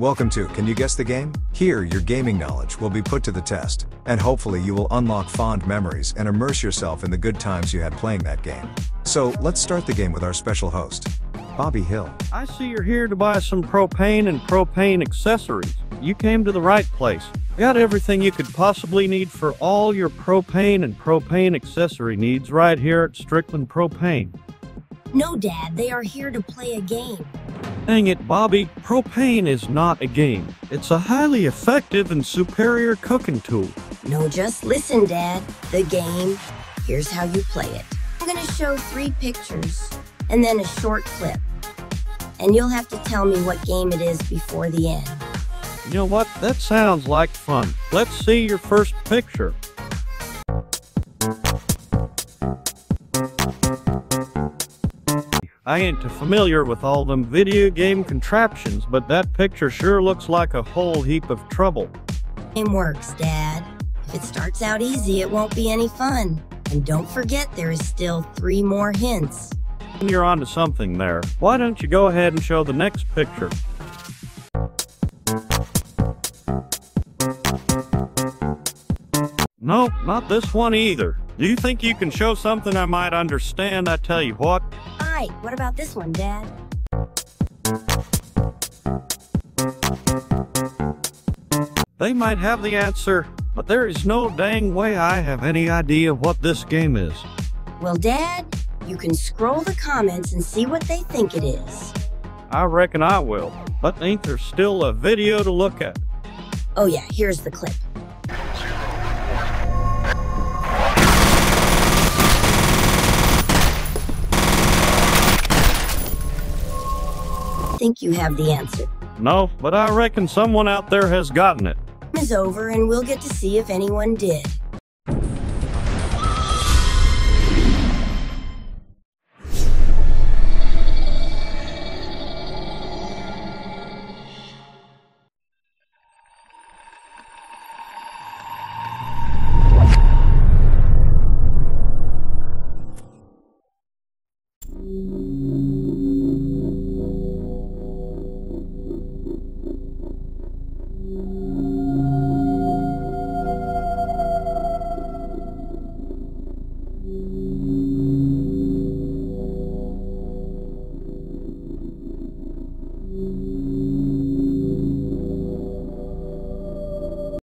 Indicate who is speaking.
Speaker 1: Welcome to Can You Guess the Game? Here, your gaming knowledge will be put to the test, and hopefully, you will unlock fond memories and immerse yourself in the good times you had playing that game. So, let's start the game with our special host, Bobby Hill.
Speaker 2: I see you're here to buy some propane and propane accessories. You came to the right place. Got everything you could possibly need for all your propane and propane accessory needs right here at Strickland Propane.
Speaker 3: No, Dad, they are here to play a game.
Speaker 2: Dang it, Bobby, propane is not a game. It's a highly effective and superior cooking tool.
Speaker 3: No, just listen, Dad. The game. Here's how you play it. I'm gonna show three pictures and then a short clip. And you'll have to tell me what game it is before the end.
Speaker 2: You know what? That sounds like fun. Let's see your first picture. I ain't too familiar with all them video game contraptions, but that picture sure looks like a whole heap of trouble.
Speaker 3: Game works, Dad. If it starts out easy, it won't be any fun. And don't forget there is still three more hints.
Speaker 2: You're onto something there. Why don't you go ahead and show the next picture? Nope, not this one either. Do you think you can show something I might understand? I tell you what.
Speaker 3: Alright, what about this one, Dad?
Speaker 2: They might have the answer, but there is no dang way I have any idea what this game is.
Speaker 3: Well, Dad, you can scroll the comments and see what they think it is.
Speaker 2: I reckon I will, but ain't there still a video to look at?
Speaker 3: Oh, yeah, here's the clip. Think you have the answer.
Speaker 2: No, but I reckon someone out there has gotten it.
Speaker 3: Is over, and we'll get to see if anyone did.